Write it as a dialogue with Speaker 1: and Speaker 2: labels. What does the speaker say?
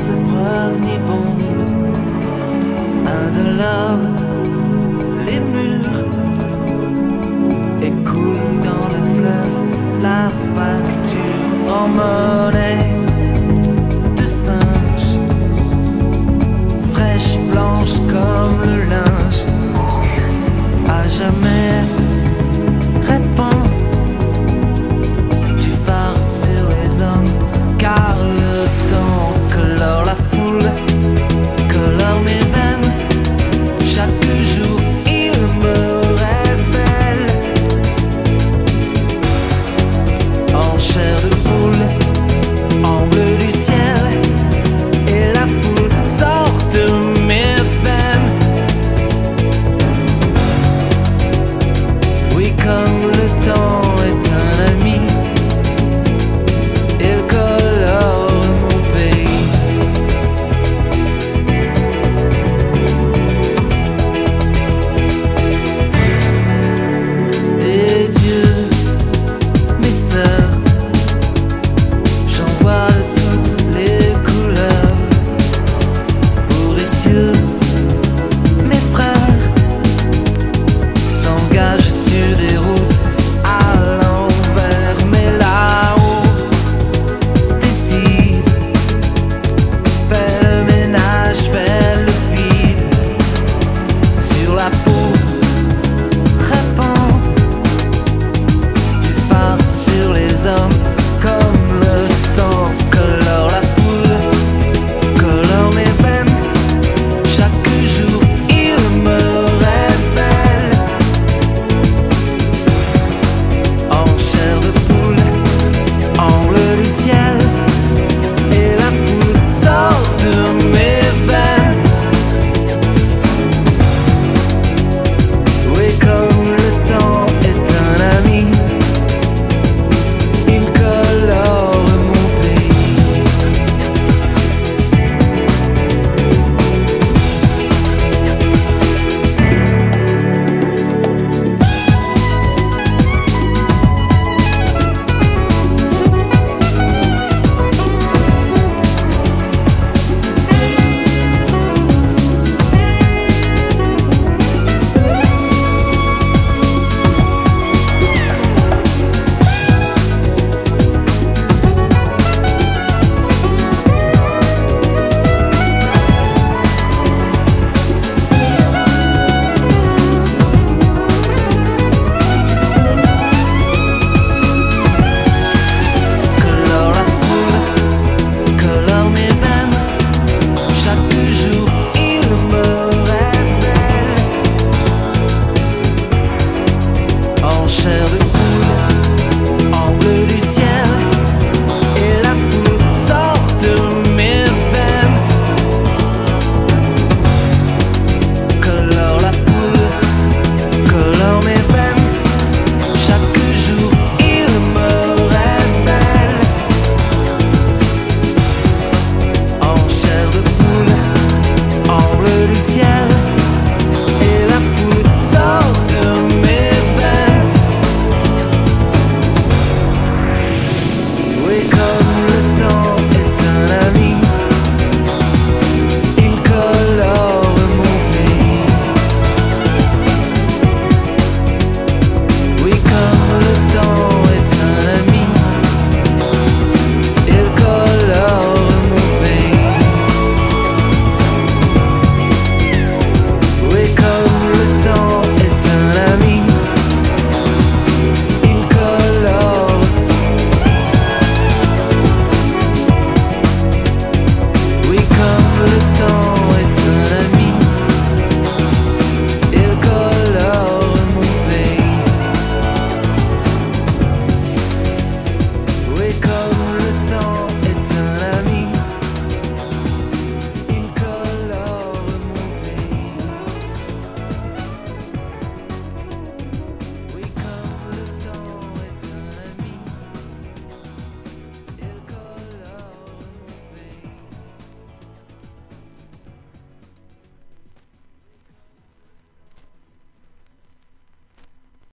Speaker 1: sans épreuve ni bombe. Indolore, les murs et écoulent dans le fleuve la facture en monnaie.